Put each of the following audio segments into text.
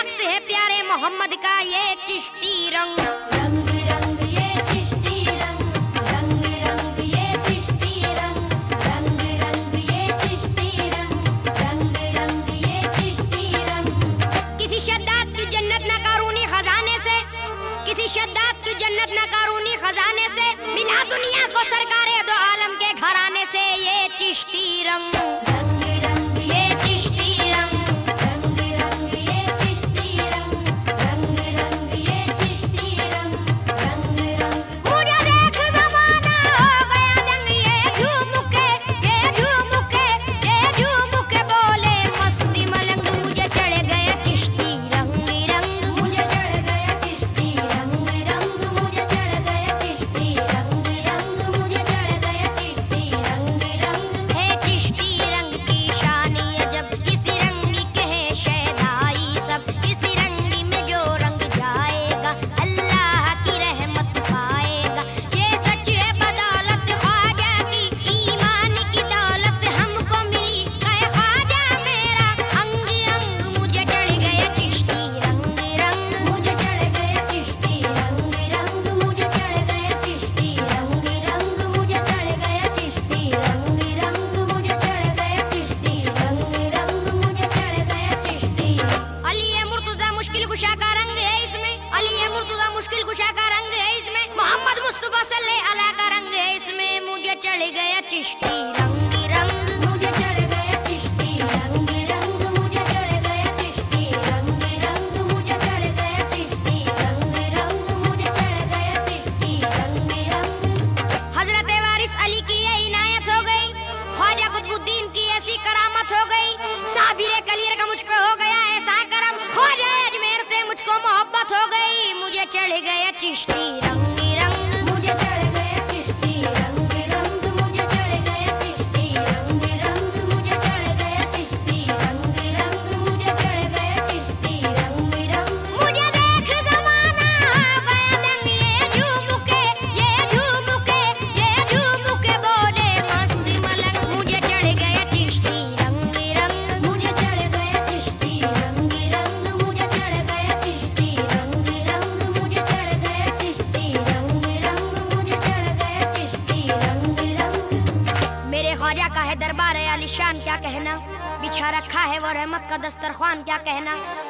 अक्स है प्यारे मोहम्मद का ये चिश्ती रंग। रंग रंग चढ़ And I.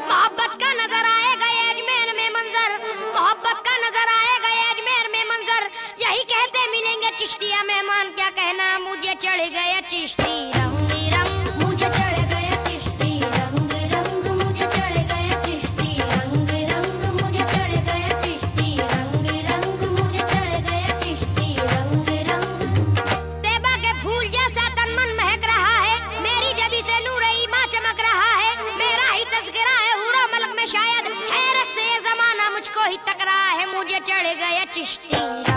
ही तकरा है मुझे चढ़ गया चिश्ती।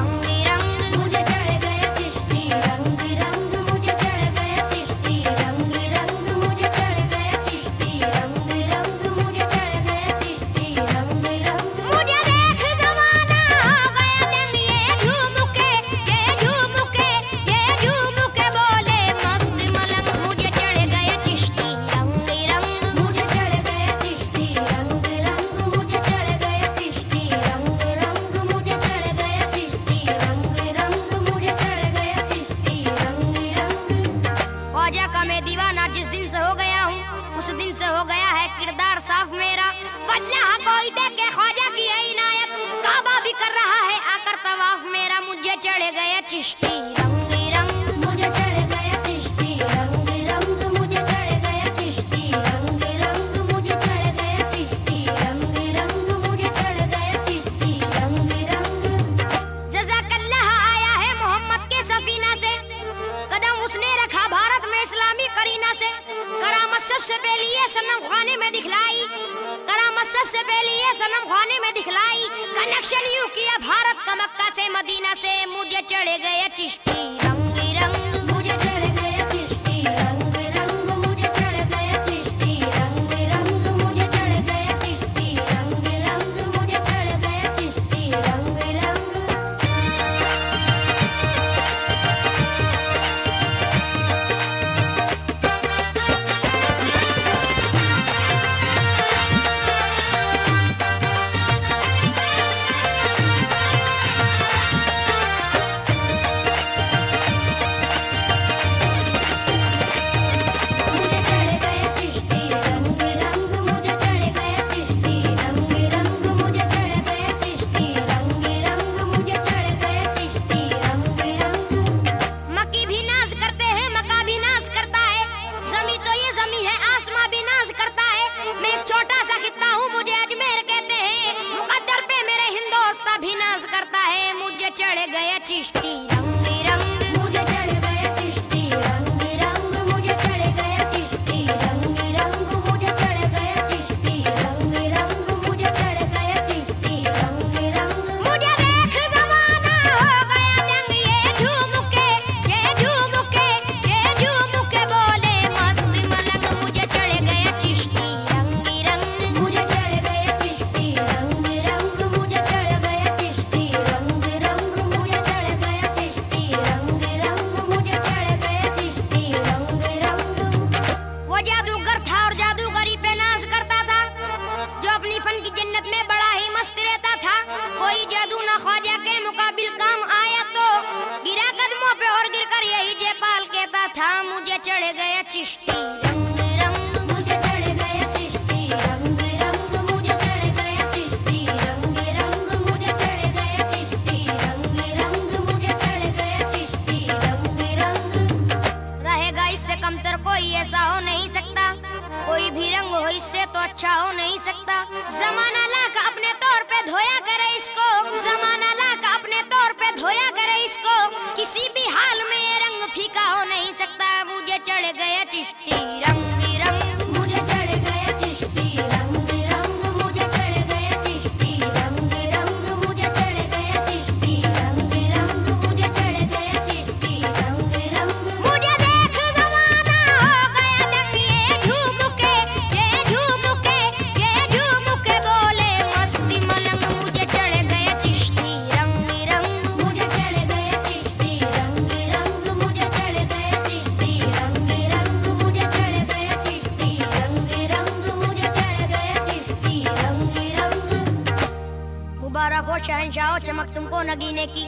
को नगीने की।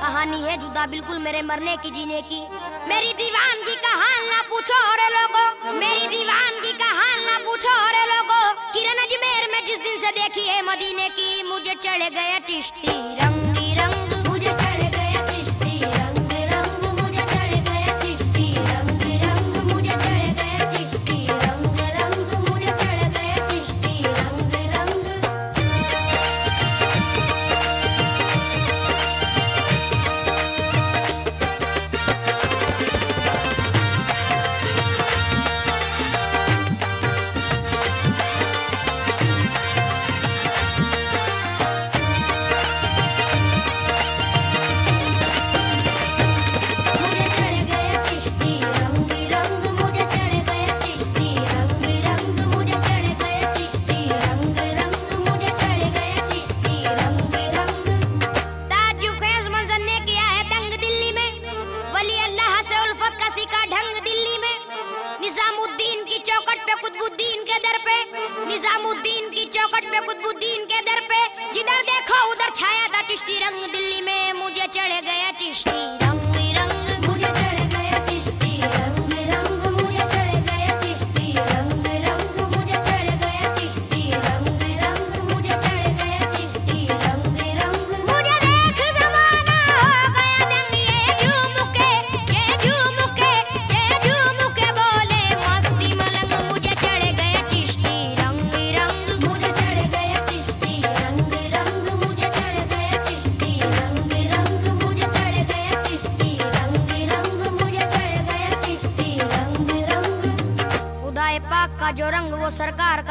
कहानी है जुदा, बिल्कुल मेरे मरने की, जीने की। मेरी दीवानगी का हाल ना पूछो और लोगो। मेरी दीवानगी का हाल ना पूछो और लोगो। किरण अजमेर में जिस दिन से देखी है मदीने की, मुझे चढ़ गया चिश्ती रंग। तिरंग दिल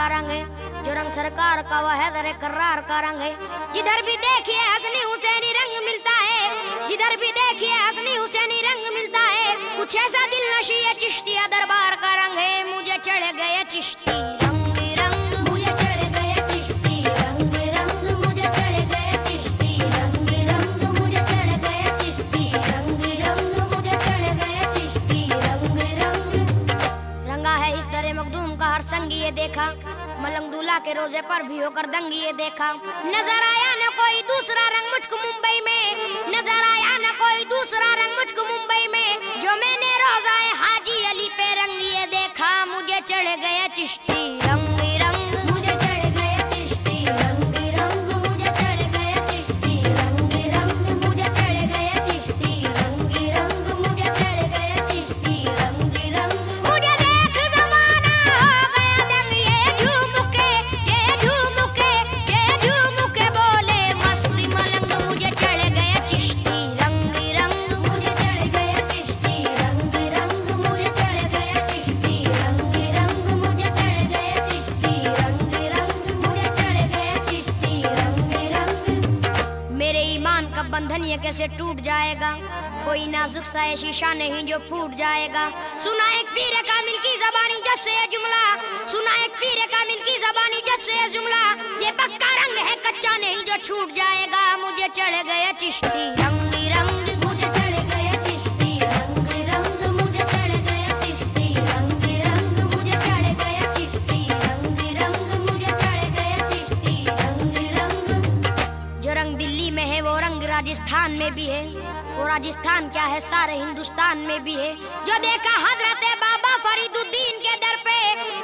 सरकार का रंग है जो रंग सरकार का वह है करार का रंग है जिधर भी देखिए हसनी हुसैनी रंग मिलता है। जिधर भी देखिए हसनी हुसैनी रंग मिलता है। कुछ ऐसा दिल नशी है चिश्तिया दरबार का रंग है मुझे चढ़ गए चिश्ती। रोज़े पर भी होकर दंगी ये देखा। नज़र आया न कोई दूसरा रंग मुझको कैसे टूट जाएगा। कोई नाजुक सा ये शीशा नहीं जो फूट जाएगा। सुना एक पीर का मिलकी जबानी जब से ये जुमला। सुना एक पीर का मिलकी जबानी जब से ये जुमला। ये पक्का रंग है, कच्चा नहीं जो छूट जाएगा। मुझे चढ़ गया चिश्ती रंग। राजस्थान क्या है? सारे हिंदुस्तान में भी है। जो देखा हज़रत बाबा फरीदुद्दीन के दर पे,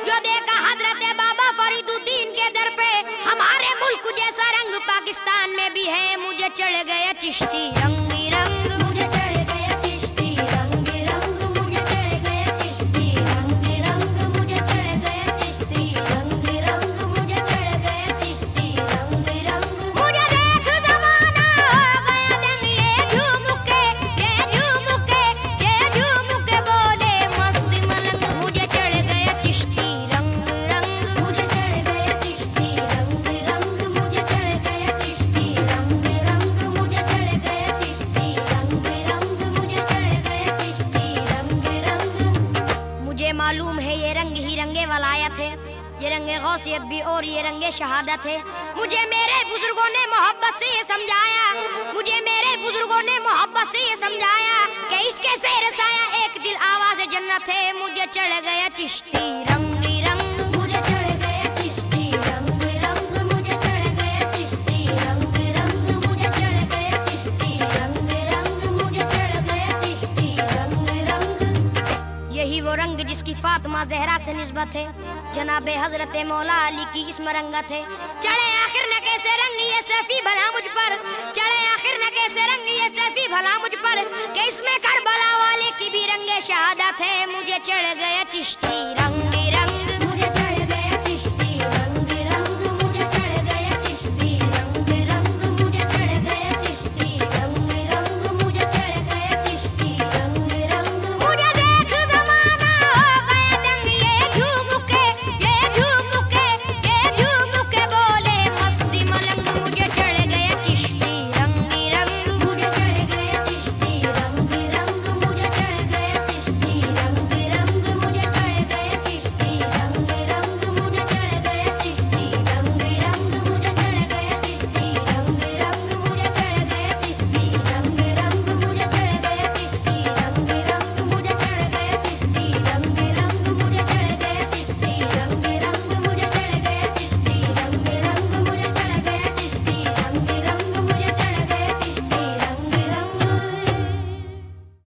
जो देखा हज़रत बाबा फरीदुद्दीन के दर पे, हमारे मुल्क जैसा रंग पाकिस्तान में भी है। मुझे चढ़ गया चिश्ती रंग। भी और ये रंगे शहादत है। मुझे मेरे बुज़ुर्गों ने मोहब्बत से ये समझाया। मुझे मेरे बुज़ुर्गों ने मोहब्बत से ये समझाया कि इसके से रसाया एक दिल आवाज़ जन्नत है। मुझे चढ़ गया चिश्ती रंगी रंग मुझे जहरा से निस्बत है। जनाबे हज़रत मौला अली की इसम रंगत है। चढ़े आखिर न कैसे रंग ये सफी भला मुझ पर? चढ़े आखिर न कैसे रंग ये सफी भला मुझ पर? कि इसमें करबला वाले की भी रंगे शहादत है, मुझे चढ़ गया चिश्ती